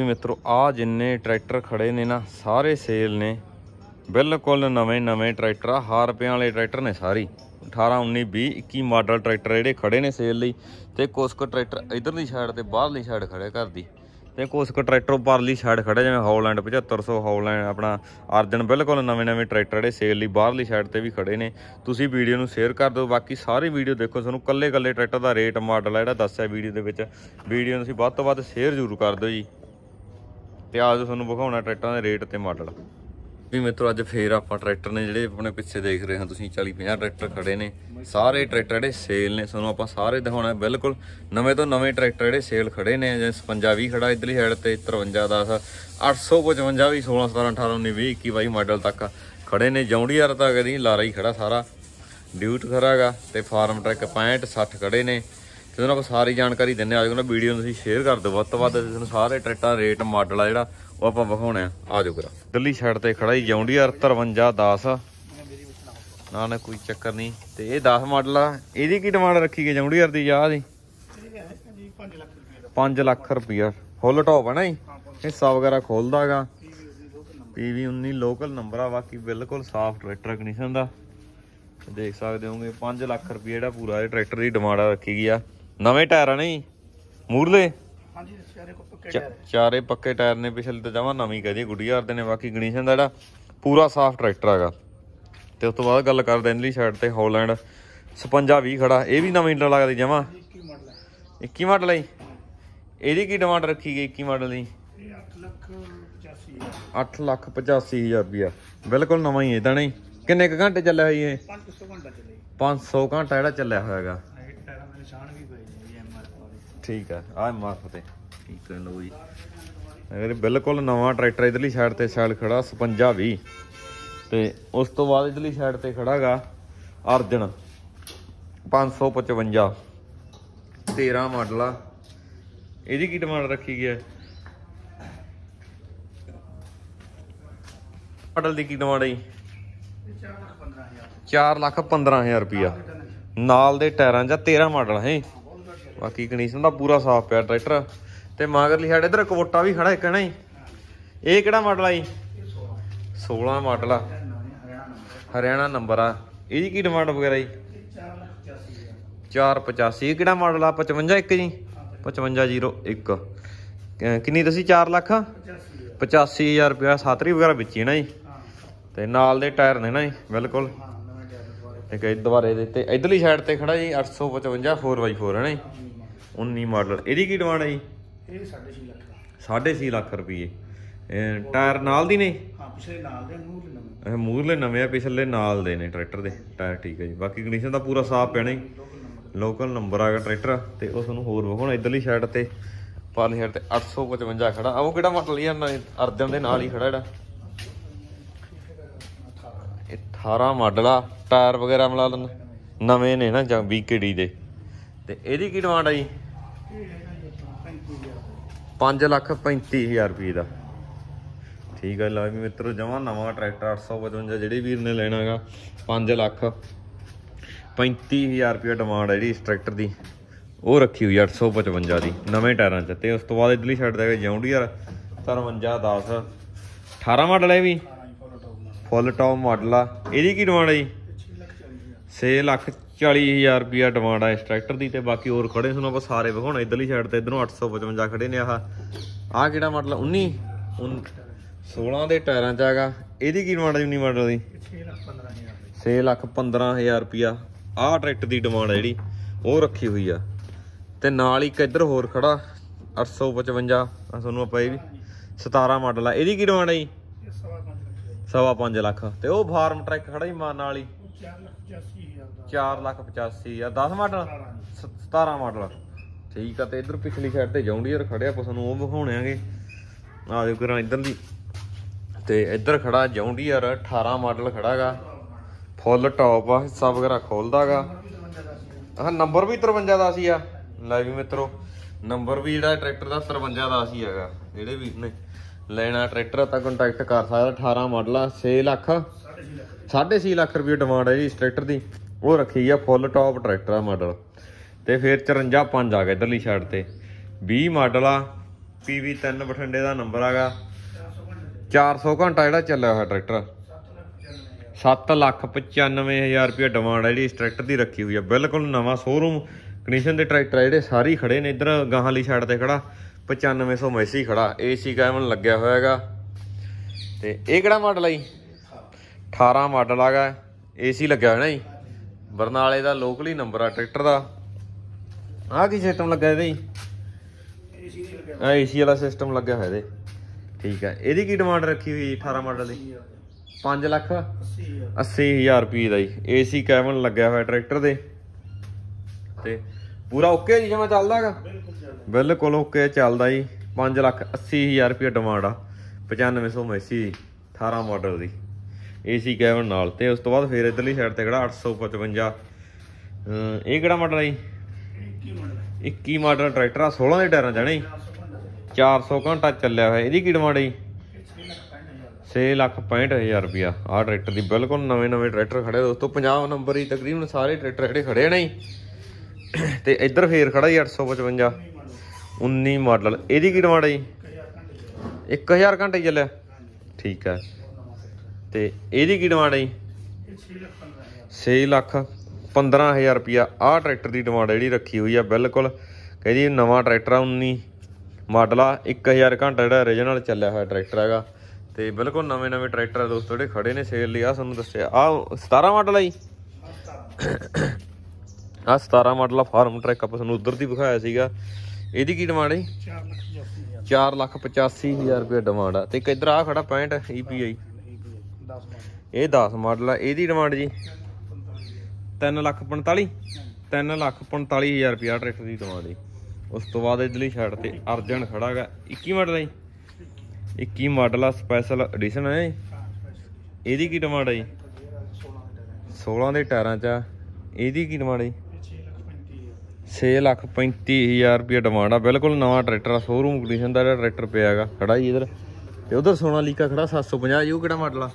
ਮਿੱਤਰੋ, ਆ ਜਿੰਨੇ ਟਰੈਕਟਰ ਖੜੇ ਨੇ ਨਾ, ਸਾਰੇ ਸੇਲ ਨੇ। ਬਿਲਕੁਲ ਨਵੇਂ ਨਵੇਂ ਟਰੈਕਟਰ ਆ, ਹਾਰ ਰੁਪਿਆਂ ਵਾਲੇ ਟਰੈਕਟਰ ਨੇ ਸਾਰੀ। 18 19 20 21 ਮਾਡਲ ਟਰੈਕਟਰ ਜਿਹੜੇ ਖੜੇ ਨੇ ਸੇਲ ਲਈ। ਤੇ ਕੁਛ ਕੁ ਟਰੈਕਟਰ ਇਧਰਲੀ ਸਾਈਡ ਤੇ ਬਾਹਰਲੀ ਸਾਈਡ ਖੜੇ ਘਰ ਦੀ। ਤੇ ਕੁਛ ਕੁ ਟਰੈਕਟਰ ਪਰਲੀ ਸਾਈਡ ਖੜੇ ਜਿਵੇਂ ਹੌਲੈਂਡ 7500 ਹੌਲੈਂਡ ਆਪਣਾ ਅਰਜਨ ਬਿਲਕੁਲ ਨਵੇਂ ਨਵੇਂ ਟਰੈਕਟਰ ਜਿਹੜੇ ਸੇਲ ਲਈ ਬਾਹਰਲੀ ਸਾਈਡ ਤੇ ਵੀ ਖੜੇ ਨੇ। ਤੁਸੀਂ ਵੀਡੀਓ ਨੂੰ ਸ਼ੇਅਰ ਕਰ ਦਿਓ, ਬਾਕੀ ਸਾਰੀ ਵੀਡੀਓ ਦੇਖੋ, ਤੁਹਾਨੂੰ ਕੱਲੇ ਕੱਲੇ ਟਰੈਕਟਰ ਦਾ ਰੇਟ ਮਾਡਲ ਆ ਜਿਹੜਾ ਦੱਸਿਆ ਵੀਡੀਓ ਦੇ ਵਿੱਚ। ਵੀਡੀਓ ਨੂੰ ਤੁਸੀਂ ਵੱਧ ਤੋਂ ਵੱਧ ਸ਼ੇਅਰ ਜ਼ਰੂਰ ਕਰ ਦਿਓ ਜੀ। ਤੇ ਆਜ ਤੁਹਾਨੂੰ ਵਿਖਾਉਣਾ ਟਰੈਕਟਰਾਂ ਦੇ ਰੇਟ ਤੇ ਮਾਡਲ। ਵੀ ਮਿੱਤਰੋ, ਅੱਜ ਫੇਰ ਆਪਾਂ ਟਰੈਕਟਰ ਨੇ ਜਿਹੜੇ ਆਪਣੇ ਪਿੱਛੇ ਦੇਖ ਰਹੇ ਹਾਂ ਤੁਸੀਂ 40 50 ਟਰੈਕਟਰ ਖੜੇ ਨੇ। ਸਾਰੇ ਟਰੈਕਟਰ ਜਿਹੜੇ ਸੇਲ ਨੇ, ਤੁਹਾਨੂੰ ਆਪਾਂ ਸਾਰੇ ਦਿਖਾਉਣਾ ਬਿਲਕੁਲ ਨਵੇਂ ਤੋਂ ਨਵੇਂ ਟਰੈਕਟਰ ਜਿਹੜੇ ਸੇਲ ਖੜੇ ਨੇ, ਜਿਵੇਂ 55 ਵੀ ਖੜਾ ਇਧਰਲੀ ਸਾਈਡ ਤੇ 53 10 855 ਵੀ 16 17 18 19 20 21 22 ਮਾਡਲ ਤੱਕ ਖੜੇ ਨੇ। ਜੌਂਡੀਆਰ ਤਾਂ ਕਦੀ ਲਾਰਾ ਹੀ ਖੜਾ ਸਾਰਾ। ਡਿਊਟ ਖੜਾਗਾ ਤੇ ਫਾਰਮ ਟਰੈਕ 65 60 ਖੜੇ ਨੇ। ਤੇ ਉਹਨਾਂ ਆਪਾਂ ਸਾਰੀ ਜਾਣਕਾਰੀ ਦਿੰਨੇ ਆ। ਜਾਓ ਨਾ ਵੀਡੀਓ ਨੂੰ ਤੁਸੀਂ ਸ਼ੇਅਰ ਕਰ ਦਿਓ। ਵੱਧ ਤੋਂ ਵੱਧ ਤੁਹਾਨੂੰ ਸਾਰੇ ਟਰੈਕਟਰਾਂ ਰੇਟ ਮਾਡਲ ਆ ਜਿਹੜਾ, ਉਹ ਆਪਾਂ ਵਿਖਾਉਣਾ ਆ। ਆ ਜਾਓ ਕਰਾ। ਦਿੱਲੀ ਸਾਈਡ ਤੇ ਖੜਾ ਹੀ ਜੌਂਡੀਆਰ 5310 ਨਾ ਨਾ, ਕੋਈ ਚੱਕਰ ਨਹੀਂ। ਤੇ ਇਹ 10 ਮਾਡਲ ਆ। ਇਹਦੀ ਕੀ ਡਿਮਾਂਡ ਰੱਖੀ ਗਈ ਜੌਂਡੀਆਰ ਦੀ ਯਾਦ ਦੀ 5 ਲੱਖ ਰੁਪਇਆ ਫੁੱਲ ਟੌਪ ਹੈ ਨਾ ਜੀ ਹਿੱਸਾ ਵਗੈਰਾ ਖੋਲਦਾਗਾ ਪੀਵੀ 19 ਲੋਕਲ ਨੰਬਰ ਆ। ਬਾਕੀ ਬਿਲਕੁਲ ਸਾਫ਼ ਟਰੈਕਟਰ ਕੰਡੀਸ਼ਨ ਦਾ। ਦੇਖ ਸਕਦੇ ਹੋਗੇ 5 ਲੱਖ ਰੁਪਏ ਜਿਹੜਾ ਪੂਰਾ ਇਹ ਟਰੈਕਟਰ ਦੀ ਡਿਮਾਂਡ ਰੱਖੀ ਗਈ ਆ। ਨਵੇਂ ਟਾਇਰ ਆ ਨਹੀਂ? ਮੂਰਲੇ? ਹਾਂਜੀ ਕੋ ਪੱਕੇ ਚਾਰੇ ਪੱਕੇ ਟਾਇਰ ਨੇ ਪਿਛਲੇ ਤੇ ਜਮਾ ਨਵੀਂ ਕਹਦੀ ਗੁੱਡੀਆਰ ਦੇ ਨੇ ਬਾਕੀ ਕੰਡੀਸ਼ਨ ਦਾ ਜਿਹੜਾ ਪੂਰਾ ਸਾਫ਼ ਟਰੈਕਟਰ ਹੈਗਾ। ਤੇ ਉਸ ਤੋਂ ਬਾਅਦ ਗੱਲ ਕਰਦੇ ਇੰਦਲੀ ਸਾਈਡ ਤੇ ਹੌਲੈਂਡ। 56 20 ਖੜਾ ਇਹ ਵੀ ਨਵੀਂ ਲੱਗਦੀ ਜਮਾ। ਕੀ ਮਾਡਲ ਹੈ 21 ਮਾਡਲ ਹੈ। ਇਹਦੀ ਕੀ ਡਿਮਾਂਡ ਰੱਖੀ ਗਈ 21 ਮਾਡਲ ਦੀ? ਇਹ 8 ਲੱਖ 85 8 ਲੱਖ 85000 ਰੁਪਿਆ ਬਿਲਕੁਲ ਨਵਾਂ ਹੀ ਹੈ ਤਾਂ ਨਹੀਂ। ਕਿੰਨੇ ਕੁ ਘੰਟੇ ਚੱਲਿਆ ਹੋਈ ਇਹ? 500 ਘੰਟਾ ਚੱਲੇ 500 ਘੰਟਾ ਜਿਹੜਾ ਚੱਲਿਆ ਹੋਇਆਗਾ ਇਹ ਟਾਇਰਾਂ ਦੇ ਨਿਸ਼ਾਨ ਵੀ ਪਏ ਨੇ ਐਮਆਰ ਵਾਲੇ ਠੀਕ ਹੈ ਆ ਮਾਰਫ ਤੇ ਠੀਕ ਹੈ ਲਓ ਜੀ ਅਗਰ ਬਿਲਕੁਲ ਨਵਾਂ ਟਰੈਕਟਰ ਇਧਰਲੀ ਸਾਈਡ ਤੇ ਸਾਈਡ ਖੜਾ 55 20 ਤੇ ਉਸ ਤੋਂ ਬਾਅਦ ਇਧਰਲੀ ਸਾਈਡ ਤੇ ਖੜਾਗਾ ਅਰਜਨ 555 13 ਮਾਡਲ। ਆ ਇਹਦੀ ਕੀ ਡਿਮਾਂਡ ਰੱਖੀ ਗਈ ਹੈ? ਮਾਡਲ ਦੀ ਕੀ ਡਿਮਾਂਡ ਹੈ ਜੀ? ਇਹ 4 ਲੱਖ 15000 4 ਲੱਖ 15000 ਰੁਪਿਆ ਨਾਲ ਦੇ ਟਾਇਰਾਂ ਜਾਂ 13 ਮਾਡਲ ਹੈ ਬਾਕੀ ਕੰਡੀਸ਼ਨ ਦਾ ਪੂਰਾ ਸਾਫ਼ ਪਿਆ ਟਰੈਕਟਰ। ਤੇ ਮਗਰਲੀ ਸਾਡੇ ਇਧਰ ਕਵੋਟਾ ਵੀ ਖੜਾ ਇੱਕ, ਹੈ ਨਾ ਜੀ? ਇਹ ਕਿਹੜਾ ਮਾਡਲ ਆ ਜੀ? ਇਹ 16 ਮਾਡਲ ਆ। ਹਰਿਆਣਾ ਨੰਬਰ ਆ। ਇਹਦੀ ਕੀ ਡਿਮਾਂਡ ਵਗੈਰਾ ਜੀ? ਇਹ 4 ਲੱਖ 85000 485 ਕਿਹੜਾ ਮਾਡਲ ਆ? 55 ਇੱਕ ਜੀ? 5501 ਅਹ ਕਿੰਨੀ ਦੱਸੀ? 4 ਲੱਖ? 85000 85000 ਰੁਪਿਆ ਸਾਤਰੀ ਵਗੈਰਾ ਵਿੱਚ ਹੀ ਨਾ ਜੀ? ਹਾਂ ਤੇ ਨਾਲ ਦੇ ਟਾਇਰ ਨੇ ਨਾ ਜੀ, ਬਿਲਕੁਲ ਹਾਂ ਨਵੇਂ ਟਾਇਰ ਦੁਆਰੇ ਇੱਕ ਦੁਬਾਰੇ ਦੇ ਤੇ ਇਧਰਲੀ ਸਾਈਡ ਤੇ ਖੜਾ ਜੀ 855 4x4 ਹੈ ਨਾ ਜੀ? 19 ਮਾਡਲ। ਇਹਦੀ ਕੀ ਡਿਮਾਂਡ ਹੈ ਜੀ? ਇਹ 6.5 ਲੱਖ ਦਾ। 6.5 ਲੱਖ ਰੁਪਏ ਟਾਇਰ ਨਾਲ ਦੀ ਨੇ? ਹਾਂ ਪਿਛਲੇ ਨਾਲ ਦੇ ਮੂਲ ਨਵੇਂ। ਇਹ ਮੂਰਲੇ ਨਵੇਂ ਆ ਪਿਛਲੇ ਨਾਲ ਦੇ ਨੇ ਟਰੈਕਟਰ ਦੇ। ਟਾਇਰ ਠੀਕ ਹੈ ਜੀ। ਬਾਕੀ ਕੰਡੀਸ਼ਨ ਤਾਂ ਪੂਰਾ ਸਾਫ਼ ਪਿਆ ਨਹੀਂ ਲੋਕਲ ਨੰਬਰ ਆਗਾ ਟਰੈਕਟਰ ਤੇ ਉਹ ਤੁਹਾਨੂੰ ਹੋਰ ਵਿਖਾਉਣਾ। ਇਧਰਲੀ ਸਾਈਡ ਤੇ ਪਰਲੀ ਸਾਈਡ ਤੇ 855 ਖੜਾ। ਆ ਉਹ ਕਿਹੜਾ ਮਾਡਲ ਹੀ ਆ ਨਾ- ਅਰਜਨ ਦੇ ਨਾਲ ਹੀ ਖੜਾ ਜਿਹੜਾ ਇਹ 18 ਮਾਡਲ ਆ, ਟਾਇਰ ਵਗੈਰਾ ਮਿਲਾ ਲੈਣ। ਨਵੇਂ ਨੇ ਨਾ ਜਾਂ BKD ਦੇ। ਤੇ ਇਹਦੀ ਕੀ ਡਿਮਾਂਡ ਆ ਜੀ? ਇਹ ਹੈਗਾ ਜੀ ਆਪਣਾ 35000 5 ਲੱਖ 35000 ਰੁਪਏ ਦਾ। ਠੀਕ ਹੈ ਲਾ ਵੀ ਮਿੱਤਰੋ, ਜਮਾ ਨਵਾਂ ਟਰੈਕਟਰ 855 ਜਿਹੜੇ ਵੀਰ ਨੇ ਲੈਣਾ ਹੈਗਾ 5 ਲੱਖ 35000 ਰੁਪਏ ਡਿਮਾਂਡ ਹੈ ਜਿਹੜੀ ਇਸ ਟਰੈਕਟਰ ਦੀ। ਉਹ ਰੱਖੀ ਹੋਈ 855 ਦੀ, ਨਵੇਂ ਟਾਇਰਾਂ 'ਚ। ਤੇ ਉਸ ਤੋਂ ਬਾਅਦ ਇਧਰਲੀ ਸਾਈਡ ਤੇ ਜੌਂਡੀਅਰ 53 10 18 ਮਾਡਲ ਹੈ ਵੀ। ਫੁੱਲ ਟੌਪ ਮਾਡਲ ਆ। ਇਹਦੀ ਕੀ ਡਿਮਾਂਡ ਹੈ ਜੀ? ਇਹ 6 ਲੱਖ 6 ਲੱਖ 40000 ਰੁਪਿਆ ਡਿਮਾਂਡ ਆ ਇਸ ਟਰੈਕਟਰ ਦੀ ਤੇ ਬਾਕੀ ਹੋਰ ਖੜੇ ਤੁਹਾਨੂੰ ਆਪਾਂ ਸਾਰੇ ਵਿਖਾਉਣਾ। ਇਧਰਲੀ ਸਾਈਡ ਤੇ ਇਧਰੋਂ 855 ਖੜੇ ਨੇ ਆਹ। ਆਹ ਕਿਹੜਾ ਮਾਡਲ 19 ਉਨ- 16 ਦੇ ਟਾਇਰਾਂ ਚ ਹੈਗਾ ਇਹਦੀ ਕੀ ਡਿਮਾਂਡ ਹੈ 19 ਮਾਡਲ ਦੀ? ਇਹ 6 ਲੱਖ 15000 ਰੁਪਏ 6 ਲੱਖ 15000 ਰੁਪਿਆ ਆਹ ਟਰੈਕਟਰ ਦੀ ਡਿਮਾਂਡ ਹੈ ਜਿਹੜੀ, ਉਹ ਰੱਖੀ ਹੋਈ ਆ। ਤੇ ਨਾਲ ਇੱਕ ਇੱਧਰ ਹੋਰ ਖੜਾ 855 ਆ ਤੁਹਾਨੂੰ ਆਪਾਂ ਇਹ ਵੀ 17 ਮਾਡਲ ਆ। ਇਹਦੀ ਕੀ ਡਿਮਾਂਡ ਹੈ ਜੀ ਇਹ ਸਵਾ 5 ਲੱਖ ਦਾ ਜੀ। ਸਵਾ ਪੰਜ ਲੱਖ। ਤੇ ਉਹ ਫਾਰਮ ਟਰੈਕ ਖੜਾ ਹੀ ਮਾਂ ਨਾਲ ਹੀ ਉਹ 4 ਲੱਖ 85000 ਦਾ। 4 ਲੱਖ 85 ਆ 10 ਮਾਡਲ? 18 ਜੀ। ਸ- 17 ਮਾਡਲ। ਠੀਕ ਆ ਤੇ ਇਧਰ ਪਿਛਲੀ ਸਾਈਡ ਤੇ ਜੌਂਡੀਅਰ ਖੜਿਆ ਆਪਾਂ ਤੁਹਾਨੂੰ ਉਹ ਵਿਖਾਉਣੇ ਆਗੇ। ਆ ਜਾਓ ਕਰਾਂ ਇਧਰ ਦੀ। ਤੇ ਇੱਧਰ ਖੜਾ ਜੌਂਡੀਅਰ 18 ਮਾਡਲ ਖੜਾਗਾ। ਫੁੱਲ ਟੌਪ ਆ ਹਿੱਸਾ ਵਗੈਰਾ ਖੋਲਦਾਗਾ। ਆਹ ਨੰਬਰ ਵੀ 53 ਦਾ ਸੀ ਆ। ਲੈ ਵੀ ਮਿੱਤਰੋ ਨੰਬਰ ਵੀ ਜਿਹੜਾ ਟਰੈਕਟਰ ਦਾ 53 ਦਾ ਸੀ ਹੈਗਾ ਜਿਹੜੇ ਵੀ ਨੇ। ਲੈਣਾ, ਟਰੈਕਟਰ ਤਾਂ ਕੰਟੈਕਟ ਕਰ ਸਕਦਾ 18 ਮਾਡਲ ਆ 6 ਲੱਖ। 6.5 ਲੱਖ ਰੁਪਏ ਡਿਮਾਂਡ ਹੈ ਜੀ ਇਸ ਟਰੈਕਟਰ ਦੀ। ਉਹ ਰੱਖੀ ਆ ਫੁੱਲ ਟੌਪ ਟਰੈਕਟਰ ਆ ਮਾਡਲ ਤੇ ਫਿਰ 54 5 ਆ ਗਿਆ ਇਧਰਲੀ ਸਾਈਡ ਤੇ। 20 ਮਾਡਲ ਆ PV 3 ਬਠਿੰਡੇ ਦਾ ਨੰਬਰ ਹੈਗਾ 400 ਘੰਟਾ ਜਿਹੜਾ ਚੱਲਿਆ ਹੋਇਆ ਟਰੈਕਟਰ 7 ਲੱਖ 95000 ਰੁਪਏ ਡਿਮਾਂਡ ਹੈ ਜਿਹੜੀ ਇਸ ਟਰੈਕਟਰ ਦੀ ਰੱਖੀ ਹੋਈ ਆ। ਬਿਲਕੁਲ ਨਵਾਂ ਸ਼ੋਰੂਮ ਕੰਡੀਸ਼ਨ ਦੇ ਟਰੈਕਟਰ ਆ ਜਿਹੜੇ ਸਾਰੇ ਹੀ ਖੜੇ ਨੇ ਇਧਰ ਗਾਹਾਂ ਵਾਲੀ ਸਾਈਡ ਤੇ ਖੜਾ 9500 ਮੈਸੀ ਖੜਾ ਏਸੀ ਕੈਮਨ ਲੱਗਿਆ ਹੋਇਆ ਹੈਗਾ ਤੇ ਇਹ ਕਿਹੜਾ ਮਾਡਲ ਹੈ ਜੀ? 18 ਮਾਡਲ ਹੈਗਾ ਏਸੀ ਲੱਗਿਆ ਹੋਇਆ ਨਾ ਜੀ। ਬਰਨਾਲੇ ਦਾ ਲੋਕਲੀ ਨੰਬਰ ਆ ਟਰੈਕਟਰ ਦਾ। ਆਹ ਕੀ ਸਿਸਟਮ ਲੱਗਾ ਇਹਦੇ ਜੀ? ਲੱਗਿਆ ਆ ਏਸੀ ਵਾਲਾ ਸਿਸਟਮ ਲੱਗਿਆ ਹੋਇਆ ਇਹਦੇ। ਠੀਕ ਹੈ ਇਹਦੀ ਕੀ ਡਿਮਾਂਡ ਰੱਖੀ ਹੋਈ 18 ਮਾਡਲ ਦੀ? 5 ਲੱਖ? 80000 80000 ਰੁਪਏ ਦਾ ਜੀ। ਏਸੀ ਕੈਬਨ ਲੱਗਿਆ ਹੋਇਆ ਟਰੈਕਟਰ ਦੇ। ਤੇ ਪੂਰਾ ਓਕੇ ਜੀ ਜਿਵੇਂ ਚੱਲਦਾ ਹੈਗਾ? ਬਿਲਕੁਲ ਓਕੇ ਚੱਲਦਾ ਜੀ। 5 ਲੱਖ 80000 ਰੁਪਏ ਡਿਮਾਂਡ ਆ। 9500 ਮੈਸੀ ਦੀ 18 ਮਾਡਲ ਦੀ। ਏਸੀ ਕੈਬਨ ਨਾਲ। ਤੇ ਉਸ ਤੋਂ ਬਾਅਦ ਫੇਰ ਇਧਰਲੀ ਸਾਈਡ ਤੇ ਕਿਹੜਾ? 855 ਅਮ ਇਹ ਕਿਹੜਾ ਮਾਡਲ ਆ ਜੀ? ਕੀ ਮੰਨਦਾ 21 ਮਾਡਲ ਟਰੈਕਟਰ ਆ 16 ਦੇ ਟਾਇਰਾਂ ਜਾਣੇ 400 ਘੰਟਾ ਚੱਲਿਆ। ਹੋਇਆ। ਇਹਦੀ ਕੀ ਡਿਮਾਂਡ ਹੈ ਜੀ? 6 ਲੱਖ 65000 ਰੁਪਿਆ ਆਹ ਟਰੈਕਟਰ ਦੀ ਬਿਲਕੁਲ ਨਵੇਂ ਨਵੇਂ ਟਰੈਕਟਰ ਖੜੇ ਦੋਸਤੋ 50 ਨੰਬਰ ਹੀ ਤਕਰੀਬਨ ਸਾਰੇ ਟਰੈਕਟਰ ਜਿਹੜੇ ਖੜੇ ਨੇ ਜੀ? ਤੇ ਇੱਧਰ ਫੇਰ ਖੜਾ ਜੀ 855 19 ਮਾਡਲ। ਇਹਦੀ ਕੀ ਡਿਮਾਂਡ ਹੈ ਜੀ? 1000 ਘੰਟੇ ਚੱਲਿਆ। ਠੀਕ ਹੈ। ਤੇ ਇਹਦੀ ਕੀ ਡਿਮਾਂਡ ਹੈ ਜੀ? 6 ਲੱਖ 15000 ਰੁਪਿਆ ਆਹ ਟਰੈਕਟਰ ਦੀ ਡਿਮਾਂਡ ਜਿਹੜੀ ਰੱਖੀ ਹੋਈ ਆ, ਬਿਲਕੁਲ। ਕਹਿੰਦੀ ਨਵਾਂ ਟਰੈਕਟਰ ਆ 19 ਮਾਡਲ ਆ। 1000 ਘੰਟਾ ਜਿਹੜਾ ਓਰੀਜਨਲ ਚੱਲਿਆ ਹੋਇਆ ਟਰੈਕਟਰ ਹੈਗਾ। ਤੇ ਬਿਲਕੁਲ ਨਵੇਂ ਨਵੇਂ ਟਰੈਕਟਰ ਆ ਦੋਸਤੋ, ਜਿਹੜੇ ਖੜੇ ਨੇ ਸੇਲ ਲਈ। ਆ ਤੁਹਾਨੂੰ ਦੱਸਿਆ। ਆ 17 ਮਾਡਲ ਆ ਜੀ? ਆ 17 ਮਾਡਲ ਆ ਫਾਰਮ ਟਰੈਕ ਆਪਾਂ ਤੁਹਾਨੂੰ ਉਧਰ ਦੀ ਵਿਖਾਇਆ ਸੀਗਾ। ਇਹਦੀ ਕੀ ਡਿਮਾਂਡ ਹੈ? ਜੀ 4 ਲੱਖ 80000 4 ਲੱਖ 85000 ਰੁਪਏ ਡਿਮਾਂਡ ਆ। ਤੇ ਇੱਕ ਇੱਧਰ ਆ ਖੜਾ 65 EPI 10 ਮੰਨ ਇਹ 10 ਮਾਡਲ ਆ। ਇਹਦੀ ਡਿਮਾਂਡ ਜੀ? 3 ਲੱਖ 45 3 ਲੱਖ 45000 ਰੁਪਿਆ ਟਰੈਕਟਰ ਦੀ ਡਿਮਾਂਡ ਜੀ। ਉਸ ਤੋਂ ਬਾਅਦ ਇਧਰਲੀ ਸਾਈਡ ਤੇ ਅਰਜਨ ਖੜਾ ਹੈਗਾ। 21 ਮਾਡਲ ਹੈ ਜੀ। 21 ਮਾਡਲ ਆ ਸਪੈਸ਼ਲ ਐਡੀਸ਼ਨ ਹੈ। ਇਹਦੀ ਕੀ ਡਿਮਾਂਡ ਹੈ ਜੀ? 16 ਦੇ ਟਾਇਰਾਂ 'ਚ। ਆ। ਇਹਦੀ ਕੀ ਡਿਮਾਂਡ ਹੈ ਜੀ? 6 ਲੱਖ 35000 ਰੁਪਏ ਡਿਮਾਂਡ ਆ। ਬਿਲਕੁਲ ਨਵਾਂ ਟਰੈਕਟਰ ਆ ਸ਼ੋਰੂਮ ਕੰਡੀਸ਼ਨ ਦਾ ਜਿਹੜਾ ਟਰੈਕਟਰ ਪਿਆ ਹੈਗਾ ਖੜਾ ਜੀ ਇਧਰ। ਤੇ ਉਧਰ ਸੋਨਾਲੀਕਾ ਖੜਾ 750 ਜੀ ਉਹ ਕਿਹੜਾ ਮਾਡਲ ਆ?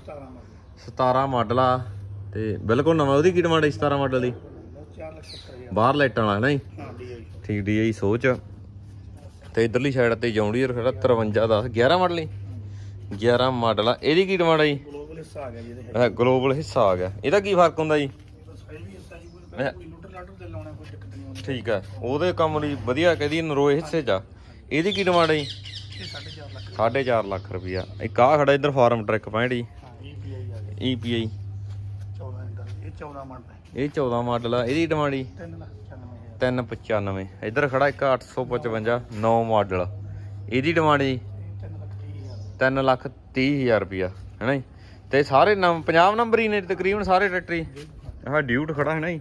17 ਮਾਡਲ ਆ। ਤੇ ਬਿਲਕੁਲ ਨਵਾਂ ਉਹਦੀ ਕੀ ਡਿਮਾਂਡ ਹੈ 17 ਮਾਡਲ ਦੀ? 4 ਲੱਖ 70000 ਬਾਹਰ ਲਾਈਟਾਂ ਵਾਲਾ ਹੈ ਨਾ ਜੀ? ਹਾਂ ਠੀਕ ਡੀ ਆਈ ਸੋਚ। ਤੇ ਇਧਰਲੀ ਸਾਈਡ ਤੇ ਜੌਂਡੀਅਰ ਖੜਾ 53 10 11 ਮਾਡਲ ਹੀ 11 ਮਾਡਲ ਆ। ਇਹਦੀ ਕੀ ਡਿਮਾਂਡ ਆ ਜੀ? ਗਲੋਬਲ ਹਿੱਸਾ ਆ ਗਿਆ ਜੀ ਇਹਦੇ ਇਹ ਗਲੋਬਲ ਹਿੱਸਾ ਆ ਗਿਆ। ਇਹਦਾ ਕੀ ਫ਼ਰਕ ਹੁੰਦਾ ਜੀ? ਠੀਕ ਆ। ਉਹਦੇ ਕੰਮ ਲਈ ਵਧੀਆ ਕਹਦੀ ਨਰੋਏ ਹਿੱਸੇ ਚ ਆ। ਇਹਦੀ ਕੀ ਡਿਮਾਂਡ ਹੈ ਜੀ? ਇਹ 4.5 ਲੱਖ 4.5 ਲੱਖ ਰੁਪਿਆ ਇੱਕ ਆ ਖੜਾ ਇਧਰ ਫਾਰਮ ਟਰੈਕ 65 ਜੀ। ਹਾਂ ਇਹ ਵੀ ਆਈ ਆ ਗਿਆ। EPI 14 ਇੰਟਰ ਇਹ 14 ਮੰਨਦਾ ਇਹ 14 ਮਾਡਲ ਆ। ਇਹਦੀ ਡਿਮਾਂਡ ਜੀ? 3 ਲੱਖ 94000 395 ਇਧਰ ਖੜਾ ਇੱਕ 855 9 ਮਾਡਲ। ਇਹਦੀ ਡਿਮਾਂਡ ਜੀ? 3 ਲੱਖ 30000 3 ਲੱਖ 30 ਹਜ਼ਾਰ ਰੁਪਿਆ ਹੈਨਾ ਜੀ? ਤੇ ਸਾਰੇ ਨੰਬ- ਪੰਜਾਬ ਨੰਬਰ ਹੀ ਨੇ ਤਕਰੀਬਨ ਸਾਰੇ ਟਰੈਕਟਰ? ਹੀ ਆਹ ਡਿਊਟ ਖੜਾ ਹੈ ਨਾ ਜੀ?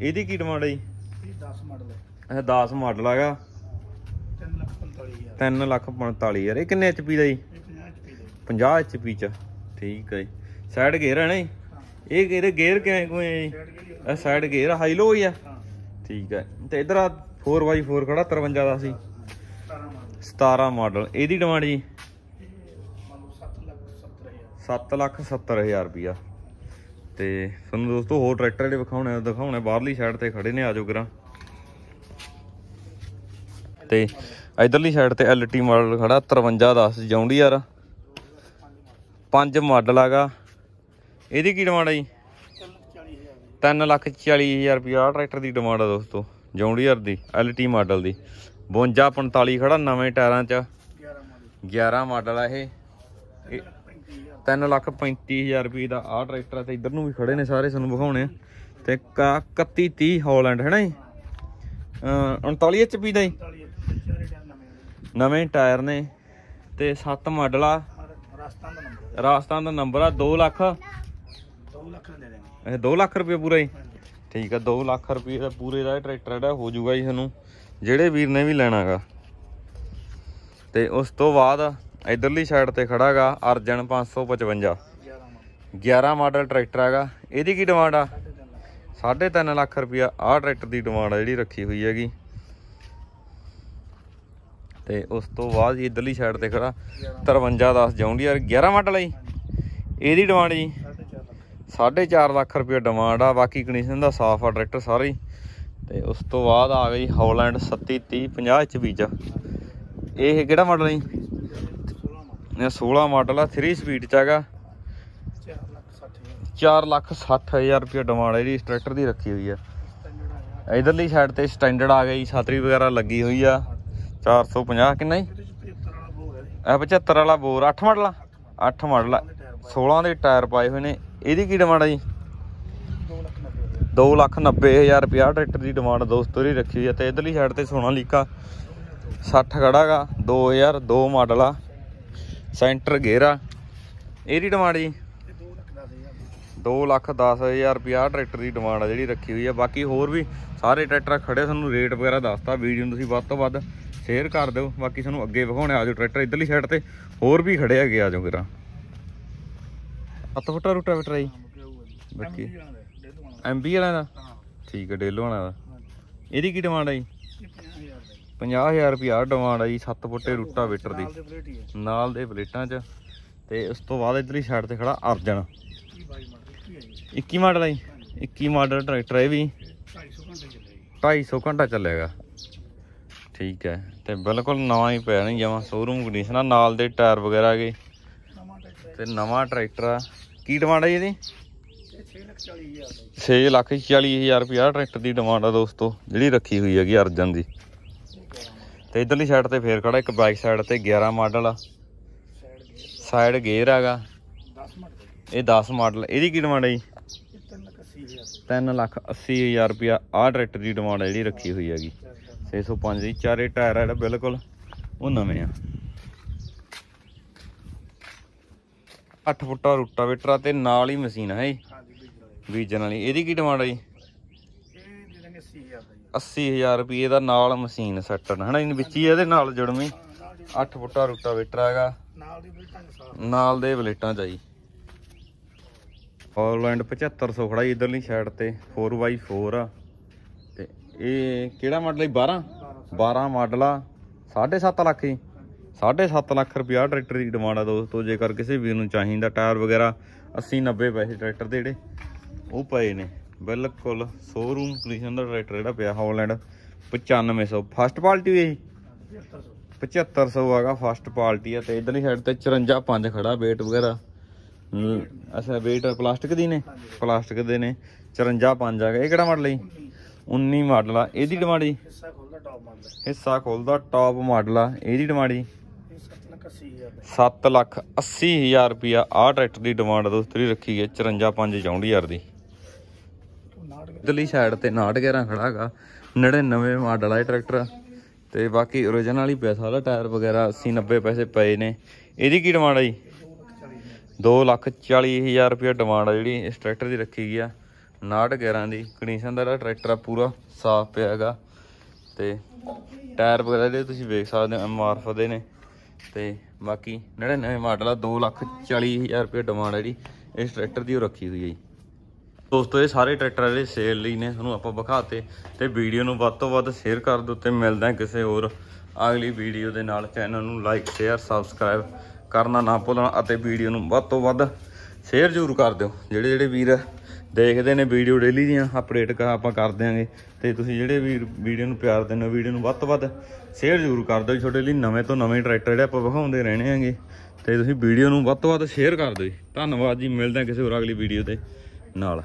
ਇਹਦੀ ਕੀ ਡਿਮਾਂਡ ਹੈ ਜੀ? ਇਹ 10 ਇਹ 10 ਮਾਡਲ ਹੈਗਾ। 3 ਲੱਖ 45000 3 ਲੱਖ 45 ਹਜ਼ਾਰ। ਇਹ ਕਿੰਨੇ ਐਚਪੀ ਦਾ ਜੀ? ਇਹ 50 HP ਦੇ 50 ਐਚਪੀ ਚ। ਠੀਕ ਹੈ ਸਾਈਡ ਗੇਅਰ ਹੈ ਨਾ ਜੀ? ਇਹ ਗੇਅਰ ਗੇਅਰ ਕਿਵੇਂ ਕੋਈ ਹੈ ਜੀ? ਇਹ ਸਾਈਡ ਗੇਅਰ ਹਾਈ ਲੋ ਹੀ ਆ। ਹਾਂ। ਠੀਕ ਹੈ। ਤੇ ਇਧਰ ਆ 4x4 ਖੜਾ 53 ਦਾ ਸੀ। 17 ਮਾਡਲ। 17 ਮਾਡਲ। ਇਹਦੀ ਡਿਮਾਂਡ ਜੀ? ਇਹ ਮੰਨ ਲਓ 7 ਲੱਖ 70000 7 ਲੱਖ 70 ਹਜ਼ਾਰ ਰੁਪਿਆ ਤੇ ਤੁਹਾਨੂੰ ਦੋਸਤੋ ਹੋਰ ਟਰੈਕਟਰ ਜਿਹੜੇ ਵਿਖਾਉਣੇ ਦਿਖਾਉਣੇ ਬਾਹਰਲੀ ਸਾਈਡ ਤੇ ਖੜੇ ਨੇ ਆਜੋ ਕਰਾਂ ਤੇ ਇਧਰਲੀ ਸਾਈਡ ਤੇ ਐਲਟੀ ਮਾਡਲ ਖੜਾ 5310 ਜੌਂਡੀ ਯਾਰ। ਪੰਜ ਮਾਡਲ ਹੈਗਾ ਇਹਦੀ ਕੀ ਡਿਮਾਂਡ ਹੈ ਜੀ? 3 ਲੱਖ 40000 3 ਲੱਖ 40 ਰੁਪਿਆ ਟਰੈਕਟਰ ਦੀ ਡਿਮਾਂਡ ਆ ਦੋਸਤੋ ਜੌਂਡੀ ਯਾਰ ਦੀ ਐਲਟੀ ਮਾਡਲ ਦੀ। 52 45 ਖੜਾ, ਨਵੇਂ ਟਾਇਰਾਂ 'ਚ। 11 ਮਾਡਲ 11 ਆ ਇਹ। 35000 3 ਲੱਖ 35000 ਰੁਪਏ ਦਾ ਆਹ ਟਰੈਕਟਰ ਆ ਤੇ ਇਧਰ ਨੂੰ ਵੀ ਖੜੇ ਨੇ ਸਾਰੇ ਸਾਨੂੰ ਵਿਖਾਉਣੇ ਆ। ਤੇ 31 30 ਹਾਲੈਂਡ ਹੈ ਨਾ ਜੀ? ਅਹ 39 ਐਚਪੀ ਦਾ ਜੀ। ਨਵੇਂ ਟਾਇਰ ਨੇ ਤੇ 7 ਮਾਡਲ ਆ। ਰਾਜਸਥਾਨ ਦਾ ਨੰਬਰ। ਰਾਜਸਥਾਨ ਦਾ ਨੰਬਰ ਆ 2 ਲੱਖ। 2 ਲੱਖ ਦੇ ਦੇਣਗੇ ਇਹ 2 ਲੱਖ ਰੁਪਏ ਪੂਰਾ ਜੀ ਠੀਕ ਆ 2 ਲੱਖ ਰੁਪਏ ਦਾ ਪੂਰੇ ਦਾ ਟਰੈਕਟਰ ਜਿਹੜਾ ਹੋ ਜਾਊਗਾ ਜੀ ਤੁਹਾਨੂੰ ਜਿਹੜੇ ਵੀਰ ਨੇ ਵੀ ਲੈਣਾਗਾ ਤੇ ਉਸ ਤੋਂ ਬਾਅਦ ਇਧਰਲੀ ਸਾਈਡ ਤੇ ਖੜਾਗਾ ਅਰਜਨ 555 11 ਮਾਡਲ। 11 ਮਾਡਲ ਟਰੈਕਟਰ ਹੈਗਾ। ਇਹਦੀ ਕੀ ਡਿਮਾਂਡ ਆ? 3.5 ਲੱਖ। 3.5 ਲੱਖ ਰੁਪਿਆ ਆਹ ਟਰੈਕਟਰ ਦੀ ਡਿਮਾਂਡ ਆ ਜਿਹੜੀ ਰੱਖੀ ਹੋਈ ਹੈਗੀ। ਤੇ ਉਸ ਤੋਂ ਬਾਅਦ ਜੀ ਇਧਰਲੀ ਸਾਈਡ ਤੇ ਖੜਾ 5310 ਜੌਂਡੀਅਰ 11 ਮਾਡਲ ਹੈ ਜੀ ਇਹਦੀ ਡਿਮਾਂਡ ਜੀ? 4.5 ਲੱਖ 4.5 ਲੱਖ ਰੁਪਏ ਡਿਮਾਂਡ ਆ, ਬਾਕੀ ਕੰਡੀਸ਼ਨ ਦਾ ਸਾਫ਼ ਆ ਟਰੈਕਟਰ ਸਾਰੇ। ਹੀ ਤੇ ਉਸ ਤੋਂ ਬਾਅਦ ਆ ਗਈ ਹੌਲੈਂਡ 3730 50 ਐਚਪੀ ਚ ਇਹ ਕਿਹੜਾ ਮਾਡਲ ਹੈ ਜੀ? ਇਹ 16 ਮਾਡਲ ਆ 3 ਸਪੀਡ ਚ ਹੈਗਾ। 4 ਲੱਖ 60 ਹਜ਼ਾਰ 4 ਲੱਖ 60 ਹਜ਼ਾਰ ਰੁਪਏ ਡਿਮਾਂਡ ਇਹਦੀ, ਇਸ ਟਰੈਕਟਰ ਦੀ ਰੱਖੀ ਹੋਈ ਆ। ਸਟੈਂਡਰਡ ਇਧਰਲੀ ਸਾਈਡ ਤੇ ਸਟੈਂਡਰਡ ਆ ਗਈ, ਛਤਰੀ ਵਗੈਰਾ ਲੱਗੀ ਹੋਈ ਆ। 450 ਕਿੰਨਾ ਜੀ ਇਹਦੇ ਚ 75 ਵਾਲਾ ਬੋਰ ਹੈ ਇਹ 75 ਵਾਲਾ ਬੋਰ 8 ਮਾਡਲ ਆ? 8 ਮਾਡਲ। ਆ। 16 ਦੇ ਟਾਇਰ ਪਾਏ ਹੋਏ ਨੇ। ਇਹਦੀ ਕੀ ਡਿਮਾਂਡ ਆ ਜੀ? 2 ਲੱਖ 90 ਹਜ਼ਾਰ। ਦੋ ਲੱਖ ਨੱਬੇ ਹਜ਼ਾਰ ਰੁਪਿਆ ਟਰੈਕਟਰ ਦੀ ਡਿਮਾਂਡ ਦੋਸਤੋ ਦੀ ਰੱਖੀ ਹੋਈ ਹੈ ਤੇ ਇਧਰਲੀ ਸਾਈਡ ਤੇ ਸੋਨਾ ਲੀਕਾ। 60 ਖੜਾਗਾ 2002 ਮਾਡਲ ਆ। ਸੈਂਟਰ ਗੇਅਰ ਆ। ਇਹਦੀ ਡਿਮਾਂਡ ਜੀ? ਇਹ 2 ਲੱਖ 10 ਹਜ਼ਾਰ ਦੋ। ਲੱਖ ਦਸ ਹਜ਼ਾਰ ਰੁਪਿਆ ਟਰੈਕਟਰ ਦੀ ਡਿਮਾਂਡ ਆ ਜਿਹੜੀ ਰੱਖੀ ਹੋਈ ਆ। ਬਾਕੀ ਹੋਰ ਵੀ ਸਾਰੇ ਟਰੈਕਟਰ ਖੜੇ ਤੁਹਾਨੂੰ ਰੇਟ ਵਗੈਰਾ ਦੱਸਤਾ ਵੀਡੀਓ ਨੂੰ ਤੁਸੀਂ ਵੱਧ ਤੋਂ ਵੱਧ ਸ਼ੇਅਰ ਕਰ ਦਿਓ। ਬਾਕੀ ਤੁਹਾਨੂੰ ਅੱਗੇ ਵਿਖਾਉਣੇ ਆਜੋ ਟਰੈਕਟਰ ਇਧਰਲੀ ਸਾਈਡ ਤੇ। ਹੋਰ ਵੀ ਖੜੇ ਹੈਗੇ, ਆਜੋ ਕਿਰਾ 7 ਫੁੱਟਾ ਰੂਟਾ ਬਟਰਾ ਜੀ ਬਾਕੀ ਬਾਕੀ ਦੇ ਐਮਬੀ ਵਾਲਿਆਂ ਦਾ? ਠੀਕ ਹੈ, ਡੇਲੋ ਵਾਲਿਆਂ ਦਾ। ਇਹਦੀ ਕੀ ਡਿਮਾਂਡ ਆ ਜੀ? ਇਹ 50000 ਦਾ ਜੀ। 50000 ਰੁਪਿਆ ਡਿਮਾਂਡ ਆ ਜੀ 7 ਫੁੱਟੇ ਰੂਟਾ ਵੇਟਰ ਦੀ। ਨਾਲ ਦੇ ਪਲੇਟਾਂ 'ਚ। ਤੇ ਉਸ ਤੋਂ ਬਾਅਦ ਇਧਰਲੀ ਸਾਈਡ ਤੇ ਖੜਾ ਅਰਜਨ। 21 ਮਾਡਲ ਆ ਜੀ। 21 ਮਾਡਲ ਟਰੈਕਟਰ ਇਹ ਵੀ। 250 ਘੰਟੇ ਚੱਲੇਗੀ 250 ਘੰਟਾ ਚੱਲੇਗਾ। ਠੀਕ ਹੈ। ਤੇ ਬਿਲਕੁਲ ਨਵਾਂ ਹੀ ਪਿਆ ਨਹੀਂ ਜਮਾ ਸ਼ੋਰੂਮ ਕੰਡੀਸ਼ਨ ਆ ਨਾਲ ਦੇ ਟਾਇਰ ਵਗੈਰਾ ਹੈ ਤੇ ਨਵਾਂ ਟਰੈਕਟਰ ਆ। ਕੀ ਡਿਮਾਂਡ ਆ ਜੀ ਇਹਦੀ? ਇਹ 6 ਲੱਖ 40 ਹਜ਼ਾਰ ਦਾ ਜੀ। 6 ਲੱਖ 40 ਹਜ਼ਾਰ ਰੁਪਇਆ ਟਰੈਕਟਰ ਦੀ ਡਿਮਾਂਡ ਆ ਦੋਸਤੋ ਜਿਹੜੀ ਰੱਖੀ ਹੋਈ ਹੈਗੀ ਅਰਜਨ ਦੀ। ਇਹ 11 ਮਾਡਲ ਤੇ ਇਧਰਲੀ ਸਾਈਡ ਤੇ ਫੇਰ ਖੜਾ ਇੱਕ ਬਾਈਕ ਸਾਈਡ ਤੇ 11 ਮਾਡਲ ਆ। ਸਾਈਡ ਗੇਅਰ ਹੈਗਾ 10 ਮਾਡਲ ਇਹ 10 ਮਾਡਲ ਇਹਦੀ ਕੀ ਡਿਮਾਂਡ ਹੈ ਜੀ? ਇਹ 3 ਲੱਖ 80 ਹਜ਼ਾਰ। 3 ਲੱਖ 80 ਹਜ਼ਾਰ ਰੁਪਇਆ ਆਹ ਟਰੈਕਟਰ ਦੀ ਡਿਮਾਂਡ ਹੈ ਜਿਹੜੀ ਰੱਖੀ ਹੋਈ ਹੈਗੀ। 605 ਦੀ ਚਾਰੇ ਟਾਇਰ ਆ ਜਿਹੜਾ ਬਿਲਕੁਲ ਉਹ ਨਵੇਂ ਆ। 8 ਫੁੱਟਾ ਰੂਟਾਵੇਟਰ ਤੇ ਨਾਲ ਹੀ ਮਸ਼ੀਨ ਹੈ ਜੀ? ਬੀਜਣ ਵਾਲੀ। ਇਹਦੀ ਕੀ ਡਿਮਾਂਡ ਹੈ ਜੀ? ਇਹ ਦੇ ਦਾਂਗੇ 80 ਹਜ਼ਾਰ ਦਾ ਜੀ। 80000 ਰੁਪਏ ਦਾ ਨਾਲ ਮਸ਼ੀਨ ਸੈੱਟ ਹਨਾ ਇਹਨੂੰ ਵਿੱਚ ਹੀ ਇਹਦੇ ਨਾਲ ਜੁੜਵੀਂ ਹਾਂ, ਨਾਲ ਦੀ 8 ਫੁੱਟਾ ਰੂਟਾਵੇਟਰ ਹੈਗਾ ਨਾਲ ਦੀ ਬਲੇਟਾਂ ਚ ਆ ਜੀ। ਹੌਲੈਂਡ 7500 ਖੜਾ ਜੀ ਇਧਰਲੀ ਸਾਈਡ ਤੇ 4x4 ਆ। ਇਹ ਕਿਹੜਾ ਮਾਡਲ ਹੈ 12 12 ਮਾਡਲ ਆ। 7.5 ਲੱਖ ਜੀ। 7.5 ਲੱਖ ਰੁਪਿਆ ਟਰੈਕਟਰ ਦੀ ਡਿਮਾਂਡ ਆ ਦੋਸਤੋ। ਜੇਕਰ ਕਿਸੇ ਵੀਰ ਨੂੰ ਚਾਹੀਦਾ ਟਾਇਰ ਵਗੈਰਾ 80 90 ਪੈਸੇ ਟਰੈਕਟਰ ਦੇ ਜਿਹੜੇ, ਉਹ ਪਏ ਨੇ। ਬਿਲਕੁਲ ਸ਼ੋਰੂਮ ਕੰਡੀਸ਼ਨ ਦਾ ਟਰੈਕਟਰ ਜਿਹੜਾ ਪਿਆ ਹੌਲੈਂਡ 9500 ਫਸਟ ਪਾਲਟੀ ਹੈ ਜੀ। 7500 7500 ਹੈਗਾ ਫਸਟ ਪਾਰਟੀ ਆ। ਤੇ ਇਧਰਲੀ ਸਾਈਡ ਤੇ 54 5 ਖੜਾ, weight ਵਗੈਰਾ। ਅੱਛਾ, weight ਪਲਾਸਟਿਕ ਦੀ ਨੇ। ਪਲਾਸਟਿਕ ਦੇ ਨੇ। 54 5 ਹੈਗਾ। ਇਹ ਕਿਹੜਾ ਮਾਡਲ ਹੈ 19 ਮਾਡਲ ਆ। ਇਹਦੀ ਡਿਮਾਂਡ ਜੀ? ਹਿੱਸਾ ਖੋਲਦਾ ਟੌਪ ਮਾਡਲ ਹੈ। ਹਿੱਸਾ ਖੋਲਦਾ ਟਾਪ ਮਾਡਲ ਆ। ਇਹਦੀ ਡਿਮਾਂਡ ਜੀ? ਇਹ 7 ਲੱਖ 80 ਹਜ਼ਾਰ ਦਾ। 7 ਲੱਖ 80 ਹਜ਼ਾਰ ਰੁਪਿਆ ਆਹ ਟਰੈਕਟਰ ਦੀ ਡਿਮਾਂਡ ਦੋਸਤੋ ਦੀ ਰੱਖੀ ਹੈ 54 5 64 ਹਜ਼ਾਰ ਦੀ। ਇਧਰਲੀ ਸਾਈਡ ਤੇ 911 ਖੜਾ ਹੈਗਾ। 99 ਮਾਡਲ ਆ ਇਹ ਟਰੈਕਟਰ। ਤੇ ਬਾਕੀ origignal ਹੀ ਪਿਆ ਸਾਰਾ ਟਾਇਰ ਵਗੈਰਾ 80 90 ਪੈਸੇ ਪਏ ਨੇ। ਇਹਦੀ ਕੀ ਡਿਮਾਂਡ ਆ ਜੀ? 2 ਲੱਖ 40 ਹਜ਼ਾਰ। 2 ਲੱਖ 40 ਹਜ਼ਾਰ ਰੁਪਏ ਡਿਮਾਂਡ ਆ ਜਿਹੜੀ ਇਸ ਟਰੈਕਟਰ ਦੀ ਰੱਖੀ ਗਈ ਆ। 911 ਦੀ ਕੰਡੀਸ਼ਨ ਦਾ ਜਿਹੜਾ ਟਰੈਕਟਰ ਆ ਪੂਰਾ ਸਾਫ਼ ਪਿਆ ਹੈਗਾ ਤੇ ਟਾਇਰ ਵਗੈਰਾ ਜਿਹੜੇ ਤੁਸੀਂ ਵੇਖ ਸਕਦੇ ਹੋ ਐਮਆਰਐਫ ਦੇ ਨੇ ਤੇ ਬਾਕੀ 99 ਮਾਡਲ ਆ 2 ਲੱਖ 40 ਹਜ਼ਾਰ ਰੁਪਏ ਡਿਮਾਂਡ ਹੈ ਜਿਹੜੀ, ਇਸ ਟਰੈਕਟਰ ਦੀ ਉਹ ਰੱਖੀ ਹੋਈ ਹੈ ਜੀ। ਦੋਸਤੋ, ਇਹ ਸਾਰੇ ਟਰੈਕਟਰ ਜਿਹੜੇ ਸੇਲ ਲਈ ਨੇ, ਤੁਹਾਨੂੰ ਆਪਾਂ ਵਿਖਾਤੇ ਤੇ ਵੀਡੀਓ ਨੂੰ ਵੱਧ ਤੋਂ ਵੱਧ ਸ਼ੇਅਰ ਕਰ ਦਿਓ ਤੇ ਮਿਲਦਾ ਕਿਸੇ ਹੋਰ ਅਗਲੀ ਵੀਡੀਓ ਦੇ ਨਾਲ। ਚੈਨਲ ਨੂੰ ਲਾਈਕ ਸ਼ੇਅਰ ਸਬਸਕ੍ਰਾਈਬ ਕਰਨਾ ਨਾ ਭੁੱਲਣਾ ਅਤੇ ਵੀਡੀਓ ਨੂੰ ਵੱਧ ਤੋਂ ਵੱਧ ਸ਼ੇਅਰ ਜ਼ਰੂਰ ਕਰ ਦਿਓ। ਜਿਹੜੇ ਜਿਹੜੇ ਵੀਰ ਦੇਖਦੇ ਨੇ ਵੀਡੀਓ ਡੇਲੀ ਦੀਆਂ ਅਪਡੇਟ ਕਾ ਆਪਾਂ ਕਰ ਦਿਆਂਗੇ। ਤੇ ਤੁਸੀਂ ਜਿਹੜੇ ਵੀਰ ਵੀਡੀਓ ਨੂੰ ਪਿਆਰ ਦਿੰਦੇ ਹੋ ਵੀਡੀਓ ਨੂੰ ਵੱਧ ਤੋਂ ਵੱਧ ਸ਼ੇਅਰ ਜ਼ਰੂਰ ਕਰ ਦਿਓ ਜੀ, ਤੁਹਾਡੇ ਲਈ। ਨਵੇਂ ਤੋਂ ਨਵੇਂ ਟਰੈਕਟਰ ਜਿਹੜੇ ਆਪਾਂ ਵਿਖਾਉਂਦੇ ਰਹਿਣੇ ਆਂਗੇ ਤੇ ਤੁਸੀਂ ਵੀਡੀਓ ਨੂੰ ਵੱਧ ਤੋਂ ਵੱਧ ਸ਼ੇਅਰ ਕਰ ਦਿਓ ਜੀ। ਧੰਨਵਾਦ ਜੀ। ਮਿਲਦੇ ਹਾਂ ਕਿਸੇ ਹੋਰ ਅਗਲੀ ਵੀਡੀਓ 'ਤੇ ਨਾਲ।